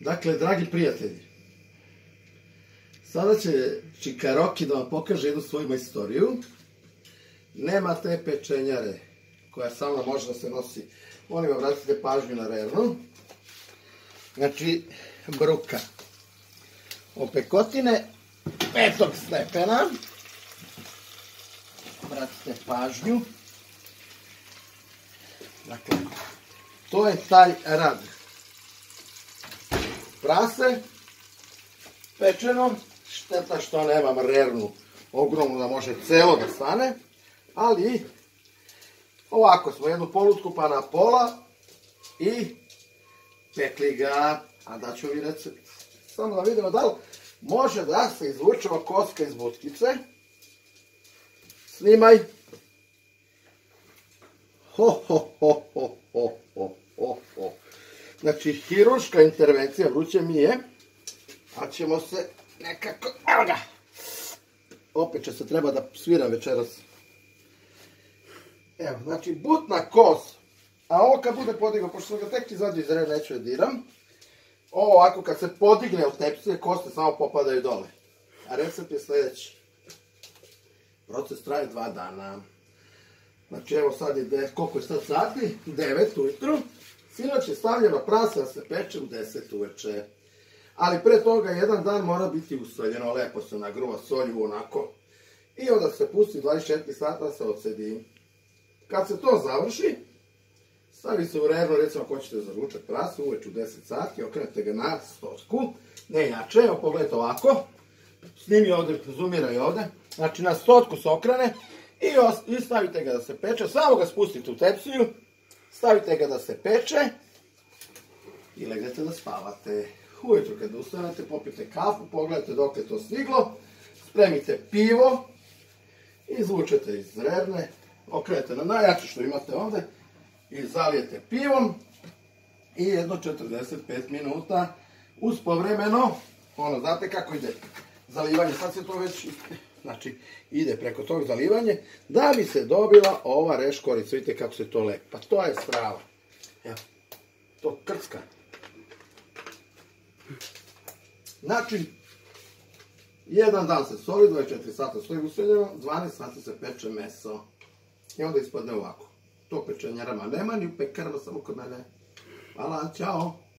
Dakle, dragi prijatelji, sada će Čikaroki da vam pokaže jednu svoju majstoriju. Nema te pečenjare koja samo može da se nosi. Molim vratite pažnju na rernu. Znači, bruka. Opekotine petog stepena. Vratite pažnju. Dakle, to je taj rad. Prase, pečeno, šteta što nemam rernu ogromnu da može celo da stane, ali ovako smo jednu polutku pa na pola i pekli ga, a da ću vi recept. Samo da vidimo da li može da se izvuče ova koska iz butkice. Snimaj. Ho, ho, ho, ho. Znači, hiruška intervencija, vruće mi je, a ćemo se nekako, evo ga, opet će se treba da sviram večeras. Evo, znači, butna kos, a ovo kad bude podigao, pošto sam ga tek izađe iz reda, neću da diram, ovo ovako kad se podigne u tepsije, koste samo popadaju dole. A recept je sljedeći. Proces traje dva dana. Znači evo sad je, koliko je sad sati? 9 ujutru. Sinoć je stavljeno prasa se peče u 10 uveče. Ali pre toga jedan dan mora biti usoljeno, lepo se nagruva solju onako. I onda se pusti 24 sata se odsedi. Kad se to završi, stavi se u rerno, recimo ako ćete za ručak prasu, uveč u 10 sati, okrenete ga na stotku, ne jače, evo pogledajte ovako, snimi ovde, zoomiraj ovde, znači na stotku se okrene i, i stavite ga da se peče, samo ga spustite u tepsiju, stavite ga da se peče i legnete da spavate. Ujutro kad ustanete, popite kafu, pogledajte dok je to stiglo, spremite pivo, izvučete iz rerne, okrenete na najjače što imate ovde i zalijete pivom i jedno 45 minuta uz povremeno, ono, znate kako ide zalivanje, sad se to već, znači, ide preko tog zalivanje, da bi se dobila ova reškorica, vidite kako se to lepa, pa to je strava, evo, to krcka. Znači, jedan dan se soli, 24 sata stoji useljeno, 12 sati se peče meso. I onda ispadne ovako. To pečenjarama nema, ni u samo kod mene. Hvala, čao!